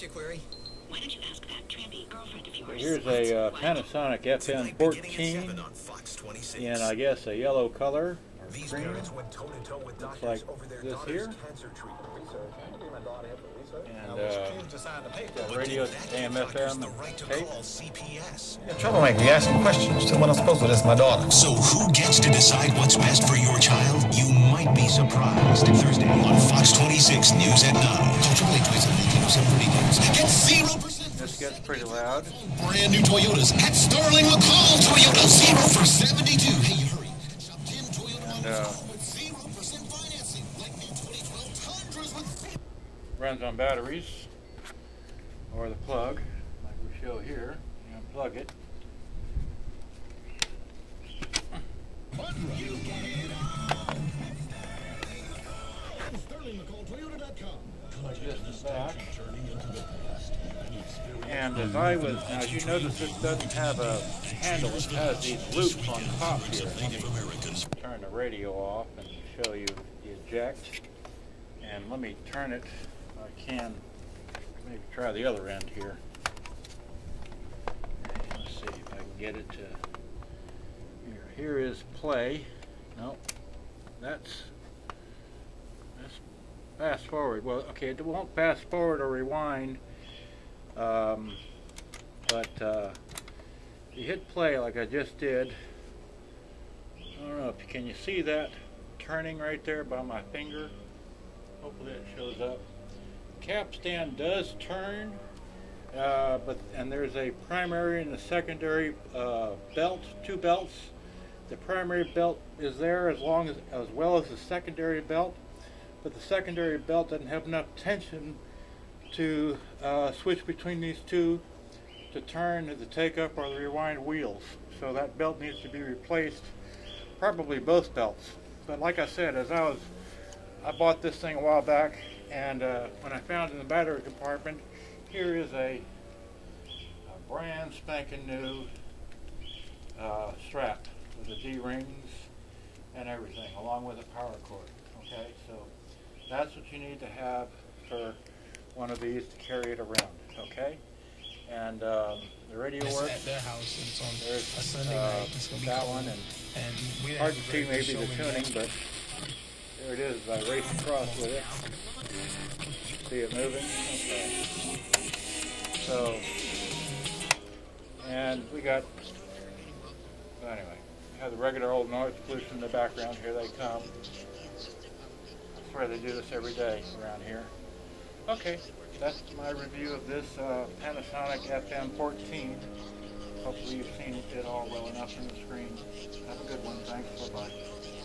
What's your query? Why don't you ask that trampy girlfriend of yours? Here's a uh, Panasonic Tonight, beginning at FM14 7 on Fox 26. in, I guess, a yellow color These cream. parents went toe to toe with doctors like over their this daughter's here. cancer treatment. And uh, got radio, AM, Doctors FM the right to tape. call CPS. Troublemaker, you asking questions. Still what I'm supposed to. This my daughter. So who gets to decide what's best for your child? You might be surprised. Thursday on Fox 26 News at 9. Call Charlie Twice at 1907 News. Get 0% This gets pretty loud. brand new Toyotas at Sterling McCall Toyota. 0 for 72. Hey, hurry. Shop 10 Toyota And, uh, with 0% financing. Like new 2012 Tundras with Runs on batteries or the plug, like we show here. You unplug it. And as I was, now as you notice, this doesn't have a handle. It has these loops on top here. Turn the radio off and show you the eject. And let me turn it, if I can, maybe try the other end here. Let's see if I can get it to, here, here is play. No, that's, that's fast forward. Well, okay, it won't fast forward or rewind. Um, but uh, you hit play like I just did, I don't know, if can you see that turning right there by my finger? Hopefully it shows up. Capstan does turn, uh, but and there's a primary and a secondary uh, belt, two belts. The primary belt is there as long as as well as the secondary belt, but the secondary belt doesn't have enough tension to uh, switch between these two to turn the take up or the rewind wheels. So that belt needs to be replaced, probably both belts. But like I said, as I was, I bought this thing a while back, and uh, when I found it in the battery compartment, here is a, a brand spanking new uh, strap with the D-rings and everything, along with a power cord. Okay, so that's what you need to have for one of these to carry it around. Okay, and um, the radio It's works. at their house, and it's on There's a Sunday uh, night. It's gonna be that cold. one, and and we hard to see maybe the tuning, but there it is. I race across with it. See it moving? Okay. So, and we got, anyway, we have the regular old noise pollution in the background. Here they come swear they do this every day around here. Okay, that's my review of this uh, Panasonic FM14. Hopefully you've seen it all well enough on the screen. Have a good one. Thanks. Bye-bye.